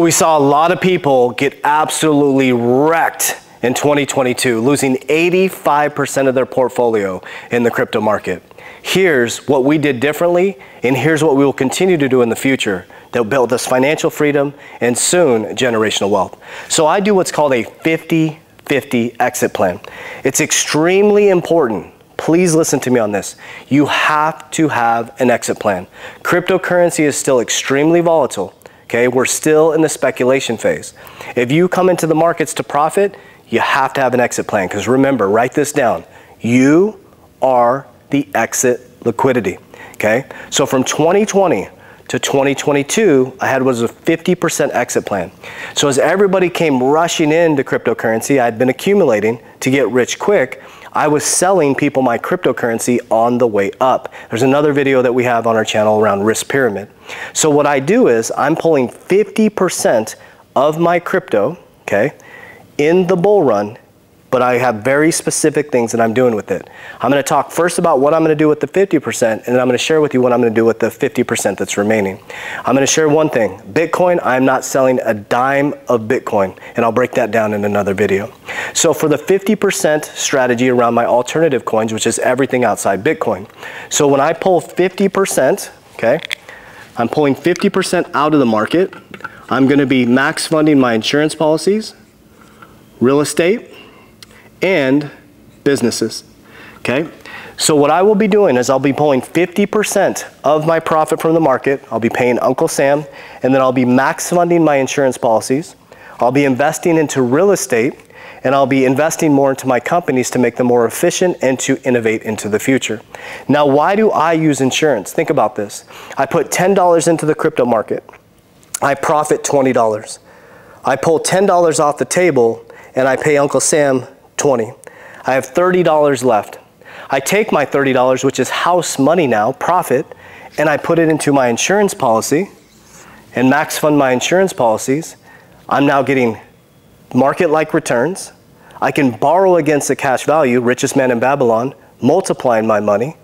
We saw a lot of people get absolutely wrecked in 2022, losing 85% of their portfolio in the crypto market. Here's what we did differently, and here's what we will continue to do in the future that will build us financial freedom and soon generational wealth. So I do what's called a 50 50 exit plan. It's extremely important. Please listen to me on this. You have to have an exit plan. Cryptocurrency is still extremely volatile. Okay, we're still in the speculation phase. If you come into the markets to profit, you have to have an exit plan because remember, write this down. You are the exit liquidity. Okay, so from 2020 to 2022, I had was a 50% exit plan. So as everybody came rushing into cryptocurrency, I'd been accumulating to get rich quick. I was selling people my cryptocurrency on the way up. There's another video that we have on our channel around risk pyramid. So what I do is I'm pulling 50% of my crypto, okay, in the bull run but I have very specific things that I'm doing with it. I'm going to talk first about what I'm to do with the 50%, and then I'm going to share with you what I'm going to do with the 50% that's remaining. I'm going to share one thing. Bitcoin, I'm not selling a dime of Bitcoin, and I'll break that down in another video. So for the 50% strategy around my alternative coins, which is everything outside Bitcoin. So when I pull 50%, okay, I'm pulling 50% out of the market. I'm going to be max funding my insurance policies, real estate, and businesses. Okay? So what I will be doing is I'll be pulling 50% of my profit from the market. I'll be paying Uncle Sam, and then I'll be max funding my insurance policies. I'll be investing into real estate, and I'll be investing more into my companies to make them more efficient and to innovate into the future. Now, why do I use insurance? Think about this. I put $10 into the crypto market. I profit $20. I pull $10 off the table, and I pay Uncle Sam 20. I have $30 left. I take my $30, which is house money now, profit, and I put it into my insurance policy and max fund my insurance policies. I'm now getting market-like returns. I can borrow against the cash value, richest man in Babylon, multiplying my money.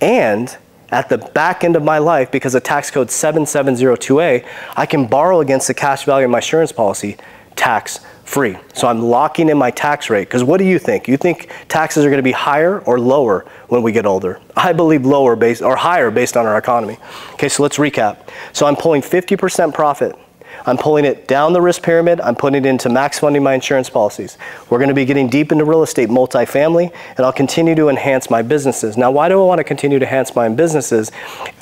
And at the back end of my life, because of tax code 7702A, I can borrow against the cash value of my insurance policy, tax free. So I'm locking in my tax rate. Because what do you think? You think taxes are going to be higher or lower when we get older? I believe lower based or higher based on our economy. Okay, so let's recap. So I'm pulling 50% profit. I'm pulling it down the risk pyramid. I'm putting it into max funding my insurance policies. We're going to be getting deep into real estate, multifamily, and I'll continue to enhance my businesses. Now, why do I want to continue to enhance my businesses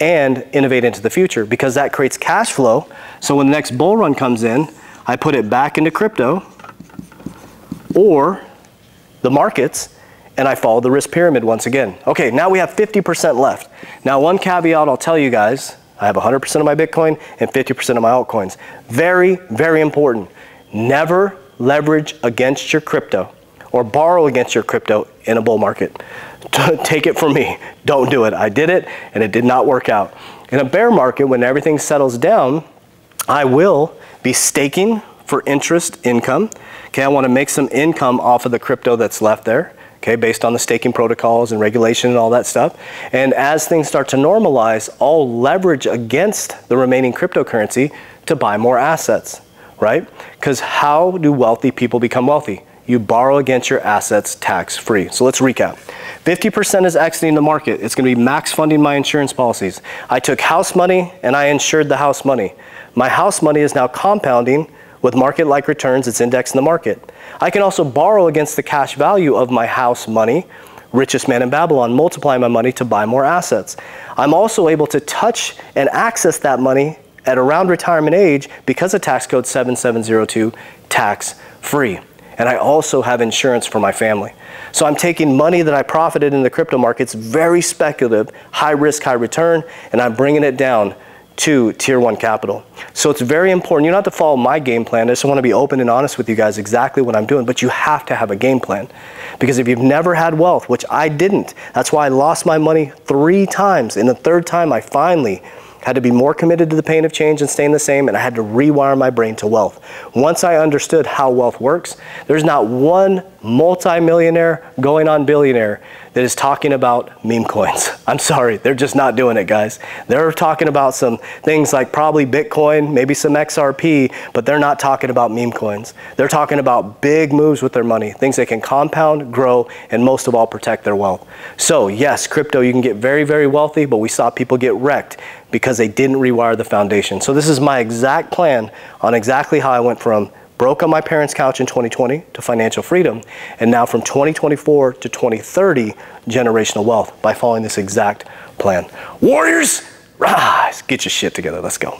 and innovate into the future? Because that creates cash flow. So when the next bull run comes in, I put it back into crypto or the markets, and I follow the risk pyramid once again. Okay, now we have 50% left. Now one caveat I'll tell you guys, I have 100% of my Bitcoin and 50% of my altcoins. Very, very important. Never leverage against your crypto or borrow against your crypto in a bull market. Take it from me. Don't do it. I did it and it did not work out. In a bear market, when everything settles down, I will be staking for interest income. Okay, I want to make some income off of the crypto that's left there. Okay, based on the staking protocols and regulation and all that stuff. And as things start to normalize, I'll leverage against the remaining cryptocurrency to buy more assets, right? Because how do wealthy people become wealthy? You borrow against your assets tax free. So let's recap. 50% is exiting the market. It's going to be max funding my insurance policies. I took house money and I insured the house money. My house money is now compounding with market-like returns, it's indexed in the market. I can also borrow against the cash value of my house money, richest man in Babylon, multiply my money to buy more assets. I'm also able to touch and access that money at around retirement age because of tax code 7702 tax free. And I also have insurance for my family. So I'm taking money that I profited in the crypto markets, very speculative, high risk, high return, and I'm bringing it down to tier one capital. So it's very important. You don't have to follow my game plan. I just want to be open and honest with you guys exactly what I'm doing, but you have to have a game plan. Because if you've never had wealth, which I didn't, that's why I lost my money three times. In the third time, I finally had to be more committed to the pain of change and staying the same, and I had to rewire my brain to wealth. Once I understood how wealth works, there's not one multimillionaire going on billionaire that is talking about meme coins. I'm sorry, they're just not doing it, guys. They're talking about some things like probably Bitcoin, maybe some XRP, but they're not talking about meme coins. They're talking about big moves with their money, things that can compound, grow, and most of all, protect their wealth. So, yes, crypto, you can get very, very wealthy, but we saw people get wrecked because they didn't rewire the foundation. So, this is my exact plan on exactly how I went from broke on my parents' couch in 2020 to financial freedom, and now from 2024 to 2030, generational wealth by following this exact plan. Warriors, rise, get your shit together. Let's go.